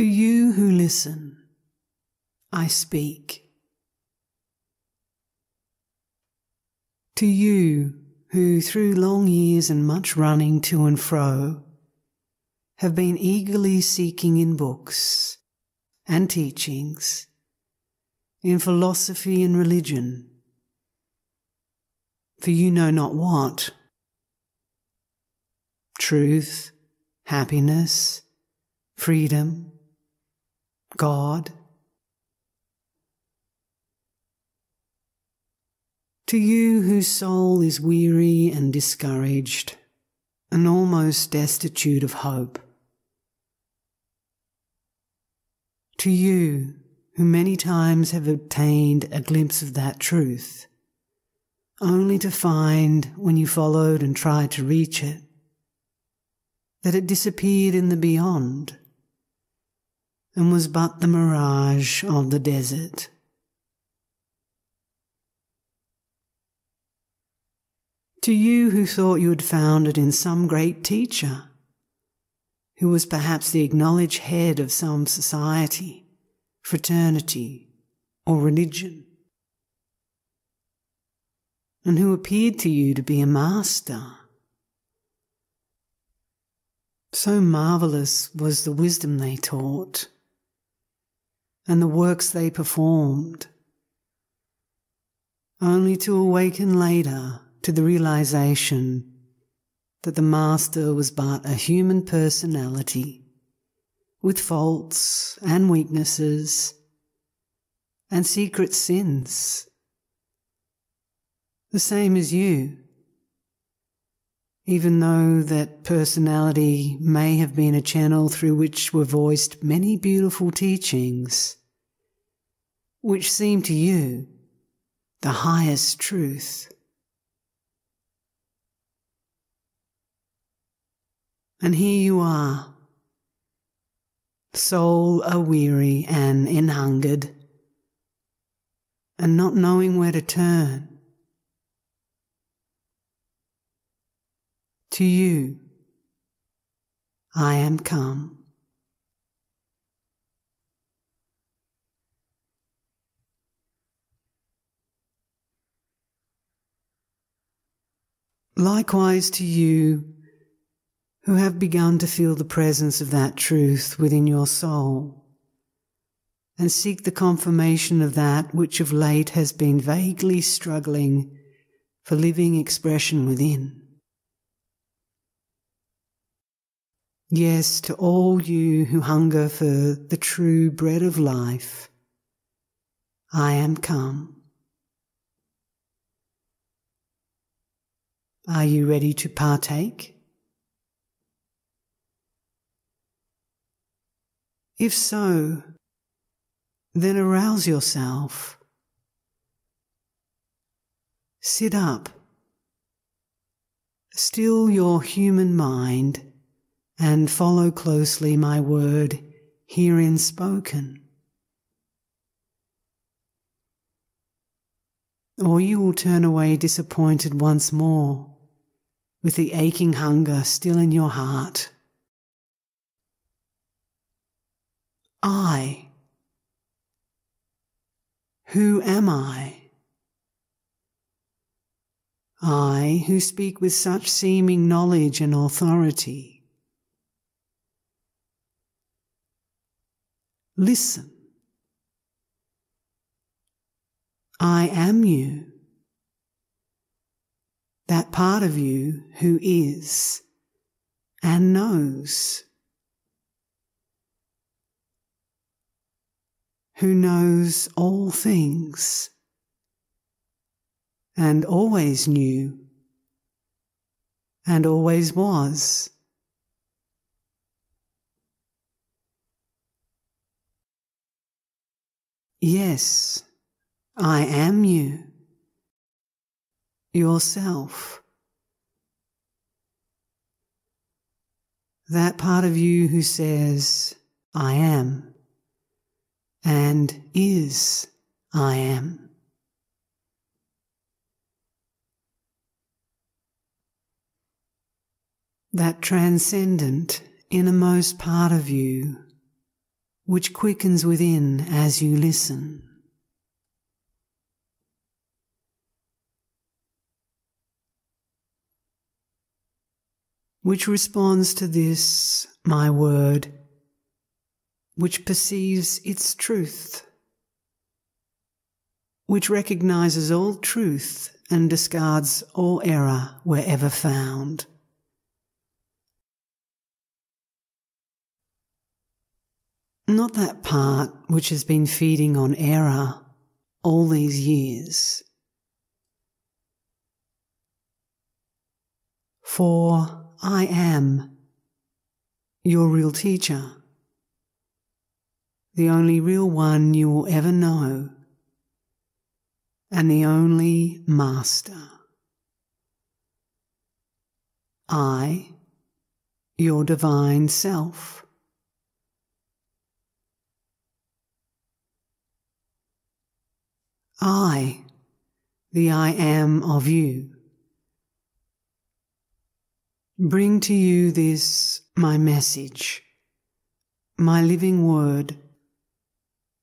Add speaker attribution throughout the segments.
Speaker 1: To you who listen, I speak. To you who, through long years and much running to and fro, have been eagerly seeking in books and teachings, in philosophy and religion, for you know not what truth, happiness, freedom, God. To you whose soul is weary and discouraged and almost destitute of hope. To you who many times have obtained a glimpse of that truth, only to find when you followed and tried to reach it that it disappeared in the beyond and was but the mirage of the desert. To you who thought you had found it in some great teacher, who was perhaps the acknowledged head of some society, fraternity, or religion, and who appeared to you to be a master so marvellous was the wisdom they taught and the works they performed, only to awaken later to the realization that the Master was but a human personality with faults and weaknesses and secret sins, the same as you even though that personality may have been a channel through which were voiced many beautiful teachings, which seem to you the highest truth. And here you are, soul aweary and enhungered, and not knowing where to turn. To you, I am come. Likewise to you who have begun to feel the presence of that truth within your soul and seek the confirmation of that which of late has been vaguely struggling for living expression within. Yes, to all you who hunger for the true bread of life, I am come. Are you ready to partake? If so, then arouse yourself. Sit up. Still your human mind and follow closely my word herein spoken. Or you will turn away disappointed once more with the aching hunger still in your heart. I. Who am I? I who speak with such seeming knowledge and authority. Listen. I am you. That part of you who is and knows. Who knows all things and always knew and always was. Yes, I am you, yourself. That part of you who says, I am, and is, I am. That transcendent innermost part of you which quickens within as you listen. Which responds to this, my word, which perceives its truth, which recognizes all truth and discards all error wherever found. Not that part which has been feeding on error all these years. For I am your real teacher the only real one you will ever know, and the only master. I, your divine self. I, the I am of you. Bring to you this, my message, my living word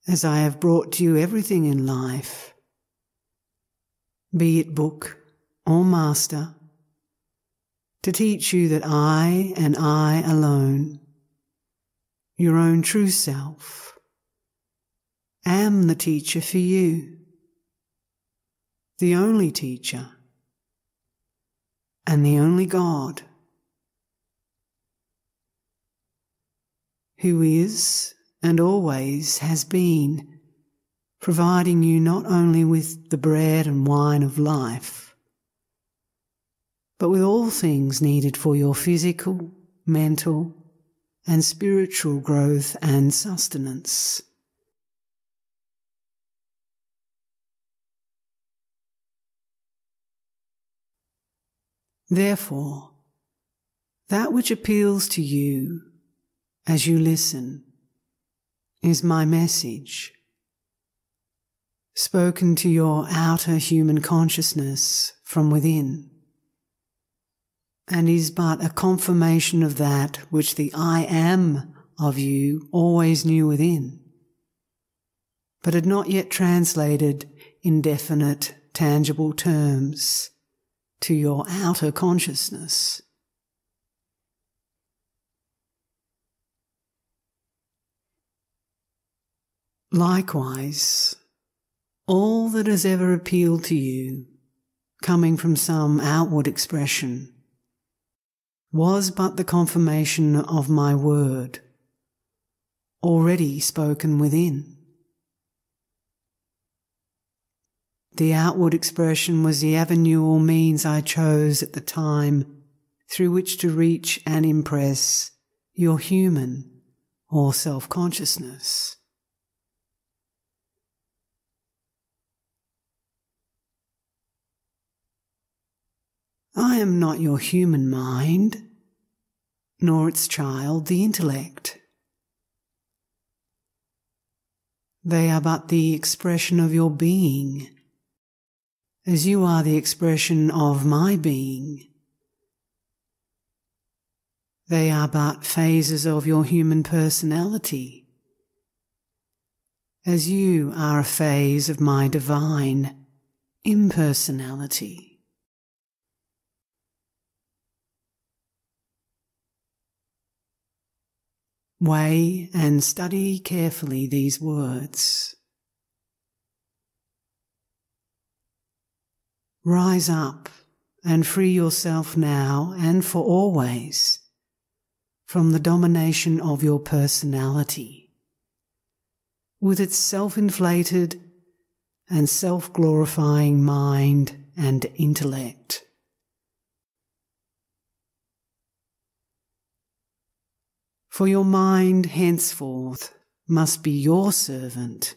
Speaker 1: as I have brought to you everything in life, be it book or master, to teach you that I and I alone, your own true self, am the teacher for you, the only teacher, and the only God, who is and always has been, providing you not only with the bread and wine of life, but with all things needed for your physical, mental, and spiritual growth and sustenance. Therefore, that which appeals to you as you listen is my message, spoken to your outer human consciousness from within, and is but a confirmation of that which the I am of you always knew within, but had not yet translated in definite, tangible terms to your outer consciousness. Likewise, all that has ever appealed to you, coming from some outward expression, was but the confirmation of my word, already spoken within. The outward expression was the avenue or means I chose at the time through which to reach and impress your human or self consciousness. I am not your human mind, nor its child, the intellect. They are but the expression of your being, as you are the expression of my being. They are but phases of your human personality, as you are a phase of my divine impersonality. Weigh and study carefully these words. Rise up and free yourself now and for always from the domination of your personality, with its self inflated and self glorifying mind and intellect. For your mind henceforth must be your servant,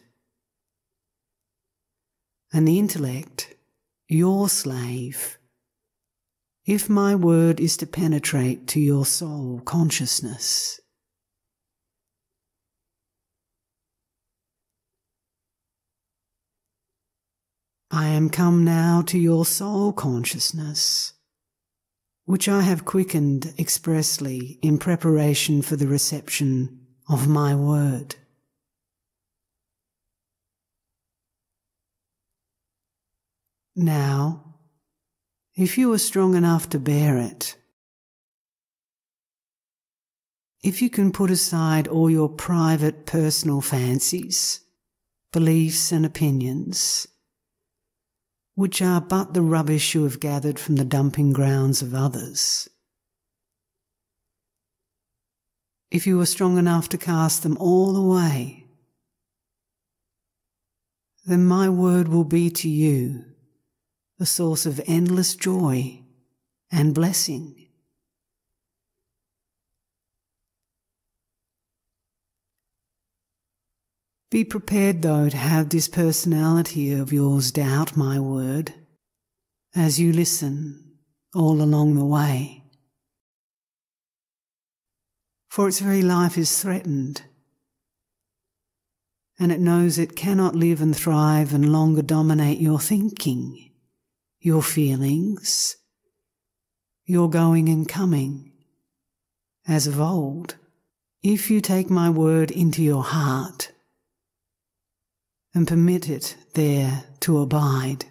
Speaker 1: and the intellect your slave, if my word is to penetrate to your soul consciousness. I am come now to your soul consciousness which I have quickened expressly in preparation for the reception of my word. Now, if you are strong enough to bear it, if you can put aside all your private personal fancies, beliefs, and opinions, which are but the rubbish you have gathered from the dumping grounds of others, if you are strong enough to cast them all away, then my word will be to you a source of endless joy and blessing. Be prepared, though, to have this personality of yours doubt my word as you listen all along the way. For its very life is threatened, and it knows it cannot live and thrive and longer dominate your thinking, your feelings, your going and coming, as of old, if you take my word into your heart and permit it there to abide.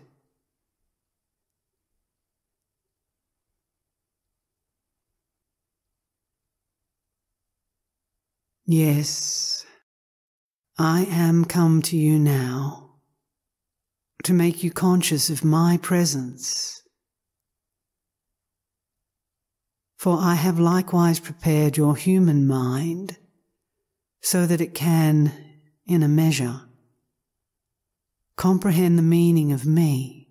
Speaker 1: Yes, I am come to you now to make you conscious of my presence. For I have likewise prepared your human mind so that it can, in a measure, comprehend the meaning of me.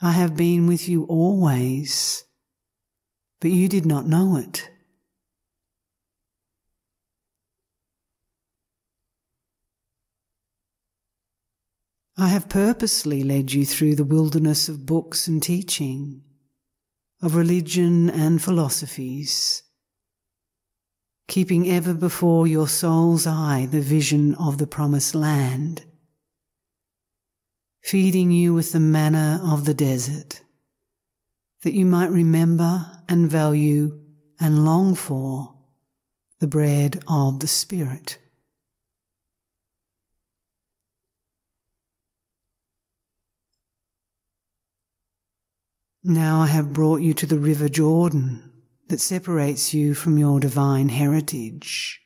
Speaker 1: I have been with you always, but you did not know it. I have purposely led you through the wilderness of books and teaching, of religion and philosophies keeping ever before your soul's eye the vision of the promised land, feeding you with the manna of the desert, that you might remember and value and long for the bread of the Spirit. Now I have brought you to the river Jordan that separates you from your divine heritage.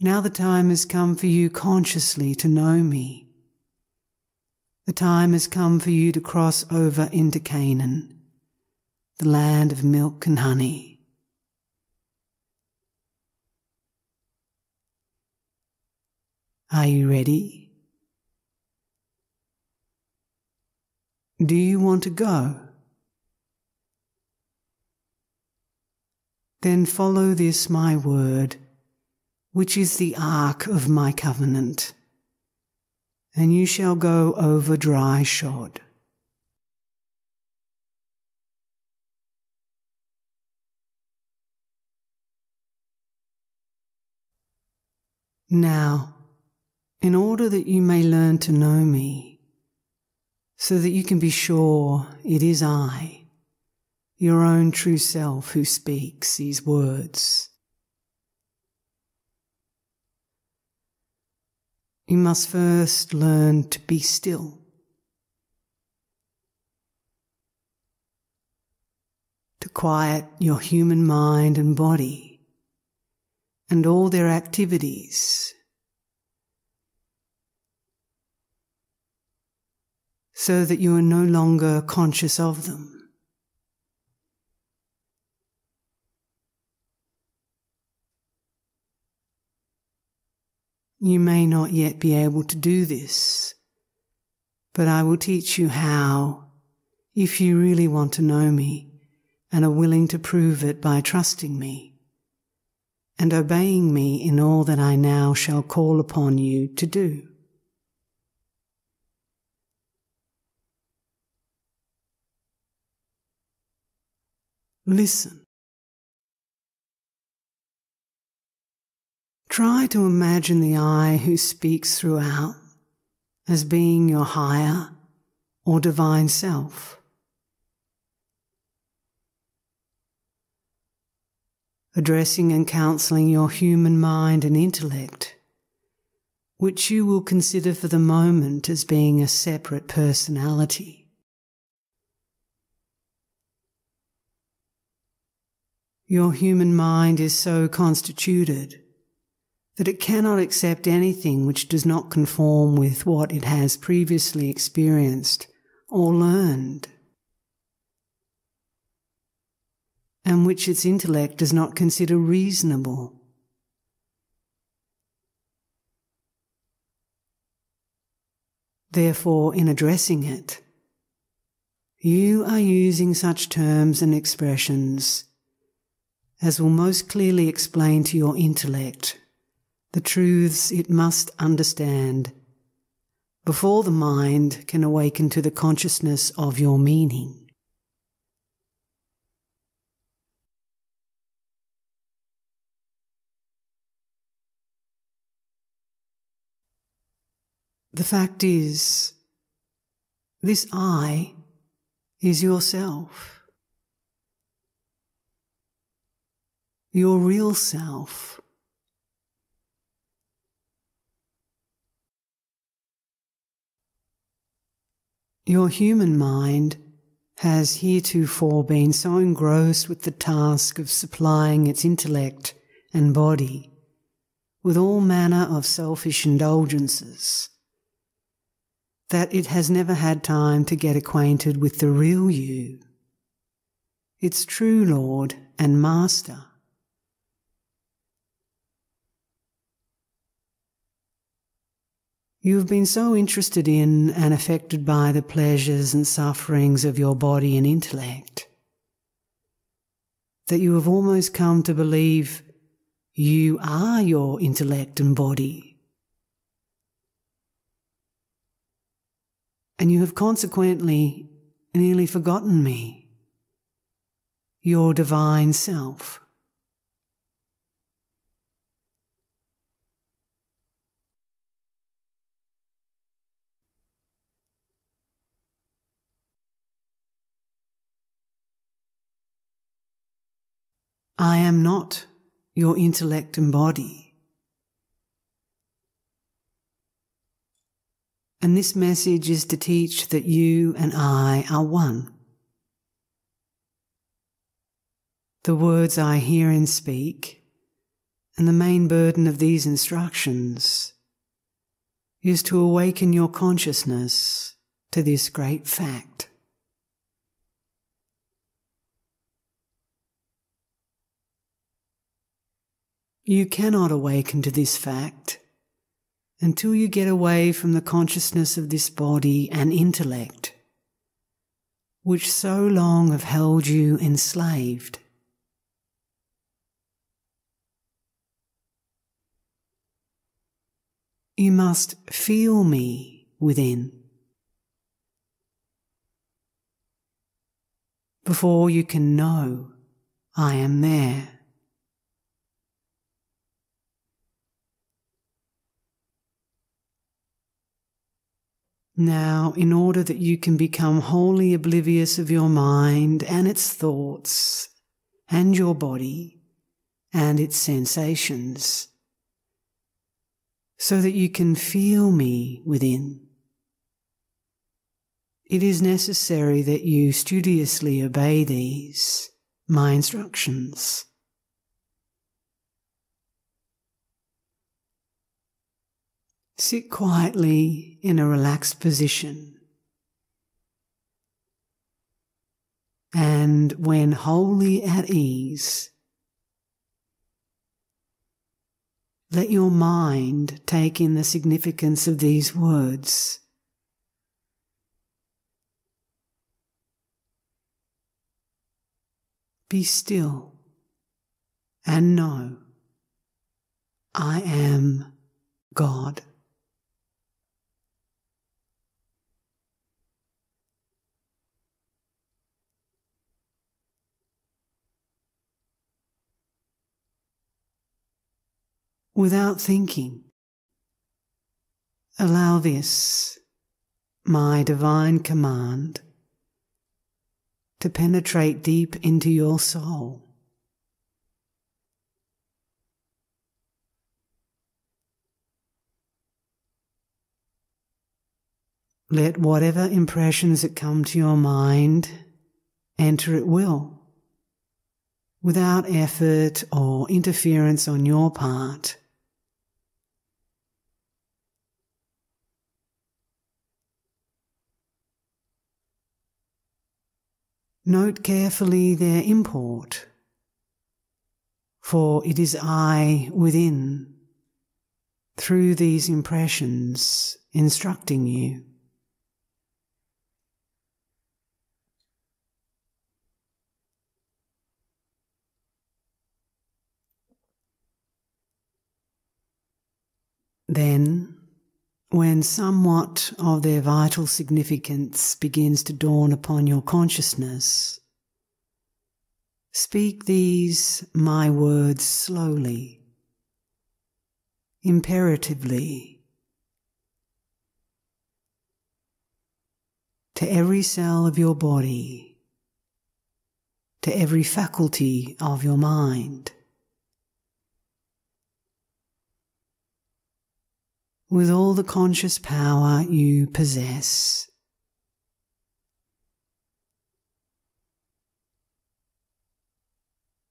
Speaker 1: Now the time has come for you consciously to know me. The time has come for you to cross over into Canaan, the land of milk and honey. Are you ready? Do you want to go? Then follow this my word, which is the ark of my covenant, and you shall go over dry shod. Now, in order that you may learn to know me, so that you can be sure it is I your own true self who speaks these words. You must first learn to be still. To quiet your human mind and body and all their activities so that you are no longer conscious of them. You may not yet be able to do this, but I will teach you how if you really want to know me and are willing to prove it by trusting me and obeying me in all that I now shall call upon you to do. Listen. Try to imagine the I who speaks throughout as being your higher or divine self. addressing and counseling your human mind and intellect, which you will consider for the moment as being a separate personality. Your human mind is so constituted that it cannot accept anything which does not conform with what it has previously experienced or learned, and which its intellect does not consider reasonable. Therefore, in addressing it, you are using such terms and expressions as will most clearly explain to your intellect the truths it must understand before the mind can awaken to the consciousness of your meaning. The fact is, this I is yourself. Your real self. Your human mind has heretofore been so engrossed with the task of supplying its intellect and body with all manner of selfish indulgences that it has never had time to get acquainted with the real you, its true Lord and Master. You have been so interested in and affected by the pleasures and sufferings of your body and intellect that you have almost come to believe you are your intellect and body. And you have consequently nearly forgotten me, your divine self. I am not your intellect and body. And this message is to teach that you and I are one. The words I hear and speak, and the main burden of these instructions, is to awaken your consciousness to this great fact. You cannot awaken to this fact until you get away from the consciousness of this body and intellect, which so long have held you enslaved. You must feel me within before you can know I am there. Now, in order that you can become wholly oblivious of your mind and its thoughts, and your body and its sensations, so that you can feel me within, it is necessary that you studiously obey these, my instructions. Sit quietly in a relaxed position. And when wholly at ease, let your mind take in the significance of these words. Be still and know I am God. without thinking. Allow this, my divine command, to penetrate deep into your soul. Let whatever impressions that come to your mind enter at will, without effort or interference on your part. Note carefully their import, for it is I within, through these impressions, instructing you. Then, when somewhat of their vital significance begins to dawn upon your consciousness, speak these my words slowly, imperatively, to every cell of your body, to every faculty of your mind. With all the conscious power you possess.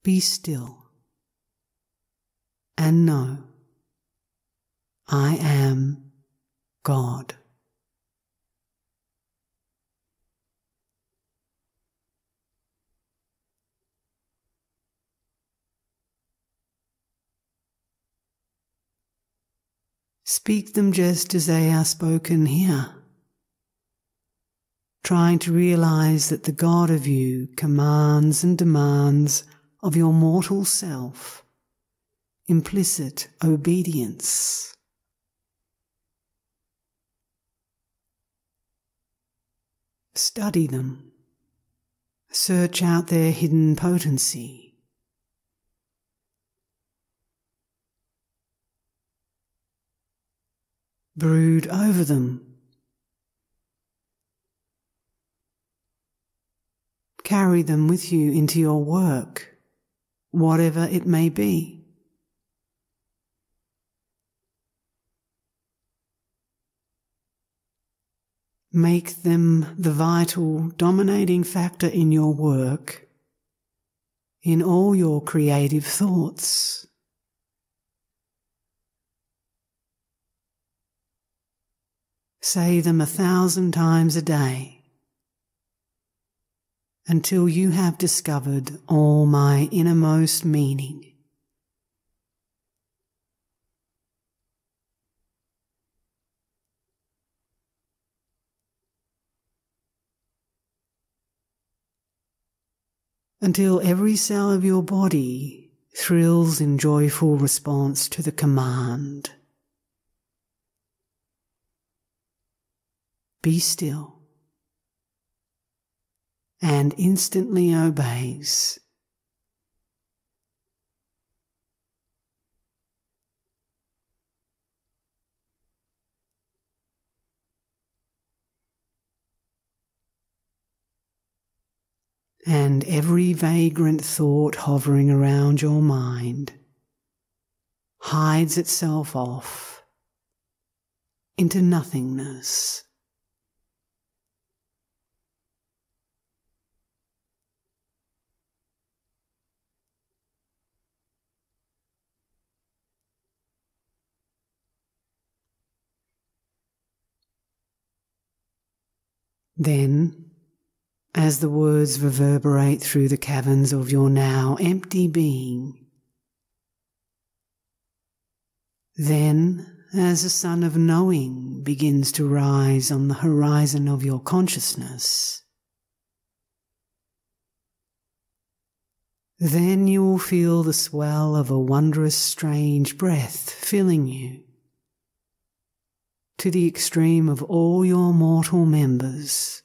Speaker 1: Be still and know I am God. Speak them just as they are spoken here. Trying to realize that the God of you commands and demands of your mortal self implicit obedience. Study them. Search out their hidden potency. Brood over them. Carry them with you into your work, whatever it may be. Make them the vital, dominating factor in your work, in all your creative thoughts. Say them a thousand times a day until you have discovered all my innermost meaning. Until every cell of your body thrills in joyful response to the command. Be still, and instantly obeys. And every vagrant thought hovering around your mind hides itself off into nothingness. Then, as the words reverberate through the caverns of your now empty being, then, as the sun of knowing begins to rise on the horizon of your consciousness, then you will feel the swell of a wondrous, strange breath filling you to the extreme of all your mortal members,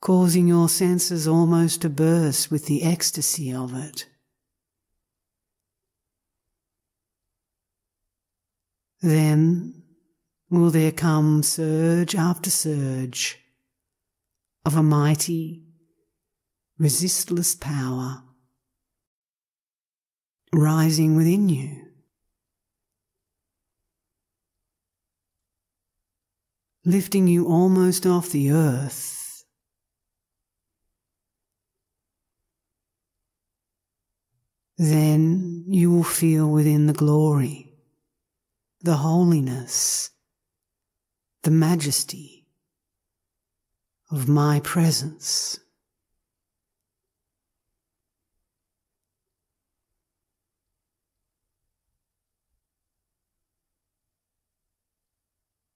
Speaker 1: causing your senses almost to burst with the ecstasy of it. Then will there come surge after surge of a mighty, resistless power rising within you lifting you almost off the earth. Then you will feel within the glory, the holiness, the majesty of my presence.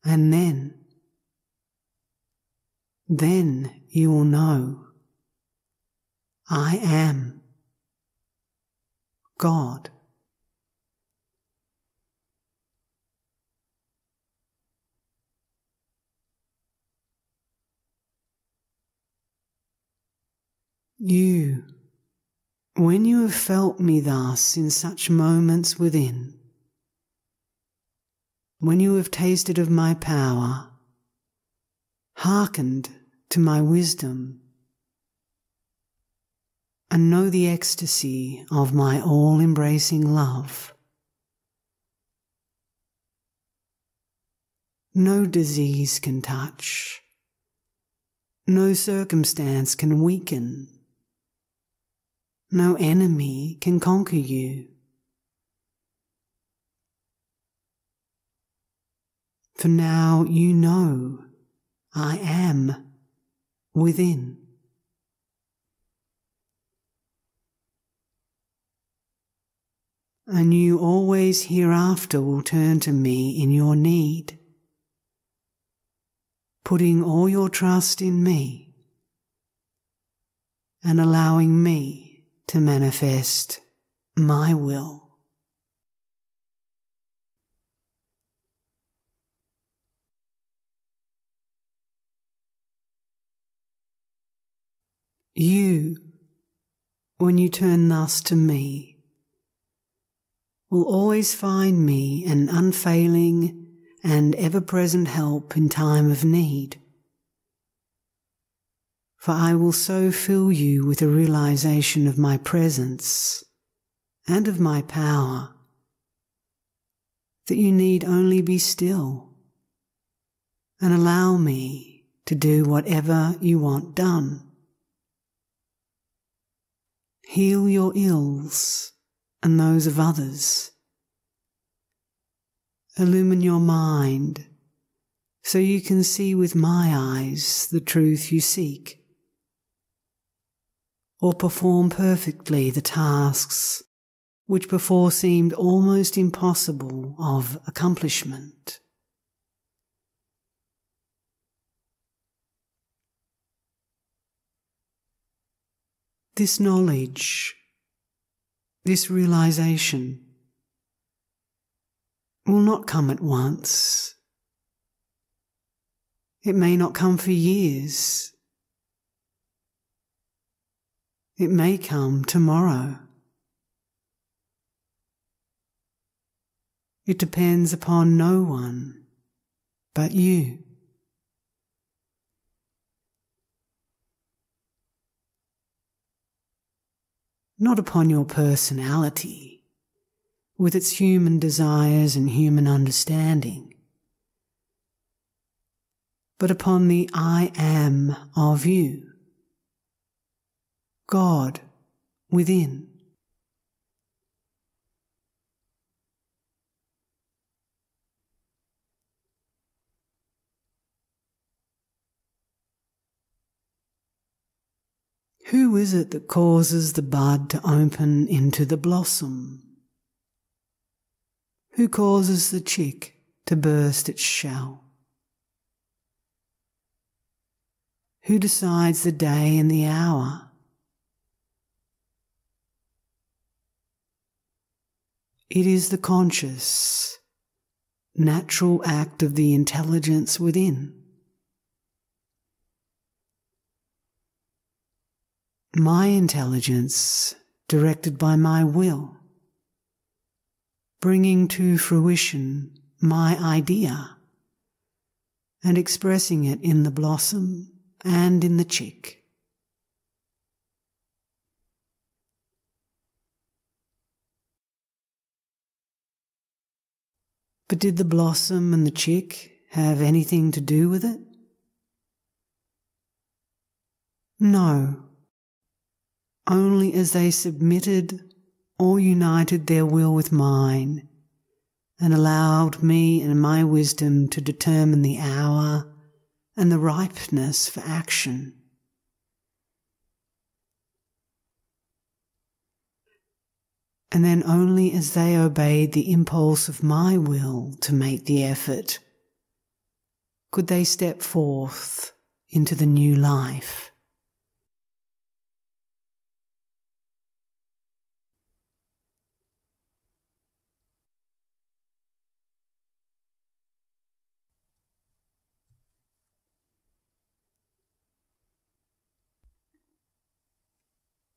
Speaker 1: And then, then you will know I am God. You, when you have felt me thus in such moments within, when you have tasted of my power, hearkened to my wisdom, and know the ecstasy of my all embracing love. No disease can touch, no circumstance can weaken, no enemy can conquer you. For now you know I am within. And you always hereafter will turn to me in your need, putting all your trust in me and allowing me to manifest my will. You, when you turn thus to me, will always find me an unfailing and ever present help in time of need. For I will so fill you with a realization of my presence and of my power that you need only be still and allow me to do whatever you want done. Heal your ills and those of others. Illumine your mind so you can see with my eyes the truth you seek. Or perform perfectly the tasks which before seemed almost impossible of accomplishment. This knowledge, this realization will not come at once. It may not come for years. It may come tomorrow. It depends upon no one but you. Not upon your personality, with its human desires and human understanding, but upon the I am of you, God within. Who is it that causes the bud to open into the blossom? Who causes the chick to burst its shell? Who decides the day and the hour? It is the conscious, natural act of the intelligence within. My intelligence directed by my will, bringing to fruition my idea and expressing it in the blossom and in the chick. But did the blossom and the chick have anything to do with it? No, only as they submitted or united their will with mine and allowed me and my wisdom to determine the hour and the ripeness for action. And then only as they obeyed the impulse of my will to make the effort could they step forth into the new life.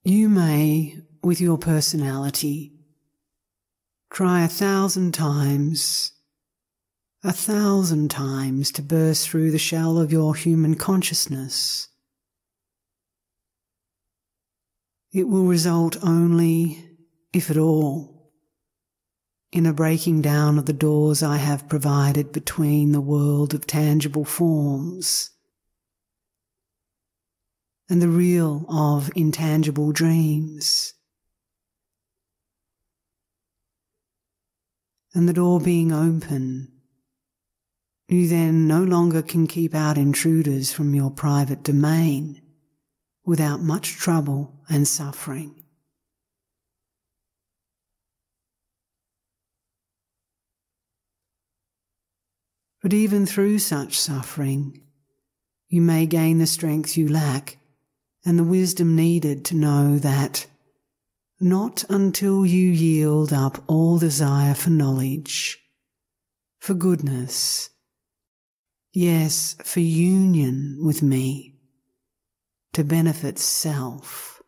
Speaker 1: You may, with your personality, try a thousand times, a thousand times to burst through the shell of your human consciousness. It will result only, if at all, in a breaking down of the doors I have provided between the world of tangible forms and the real of intangible dreams. And the door being open, you then no longer can keep out intruders from your private domain without much trouble and suffering. But even through such suffering, you may gain the strength you lack and the wisdom needed to know that not until you yield up all desire for knowledge, for goodness, yes, for union with me, to benefit self.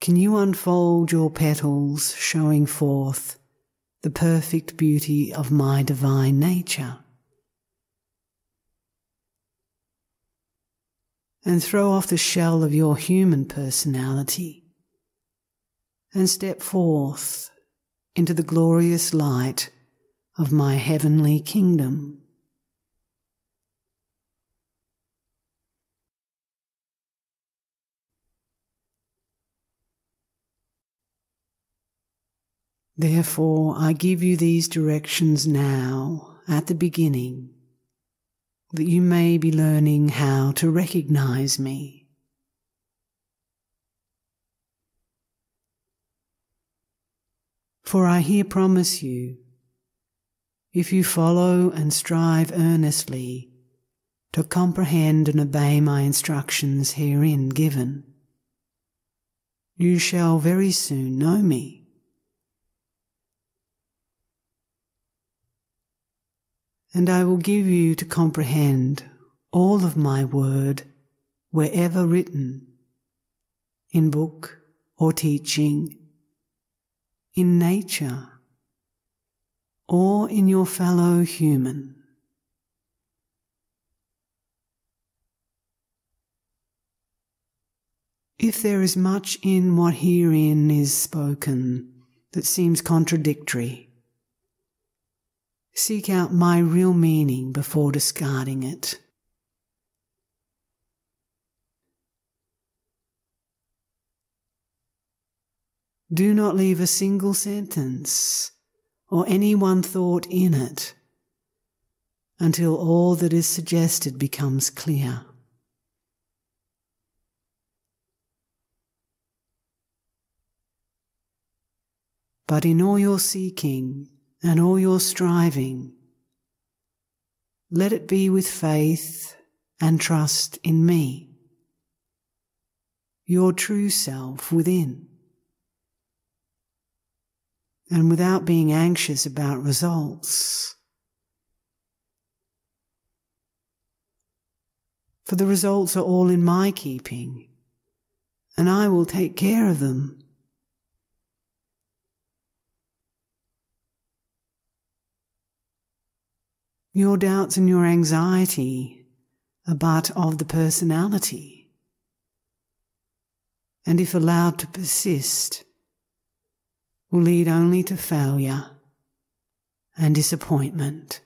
Speaker 1: Can you unfold your petals showing forth the perfect beauty of my divine nature? And throw off the shell of your human personality and step forth into the glorious light of my heavenly kingdom. Therefore, I give you these directions now at the beginning that you may be learning how to recognize me. For I here promise you, if you follow and strive earnestly to comprehend and obey my instructions herein given, you shall very soon know me. And I will give you to comprehend all of my word wherever written, in book or teaching, in nature, or in your fellow human. If there is much in what herein is spoken that seems contradictory, Seek out my real meaning before discarding it. Do not leave a single sentence or any one thought in it until all that is suggested becomes clear. But in all your seeking, and all your striving, let it be with faith and trust in me, your true self within. And without being anxious about results. For the results are all in my keeping, and I will take care of them. Your doubts and your anxiety are but of the personality. And if allowed to persist, will lead only to failure and disappointment.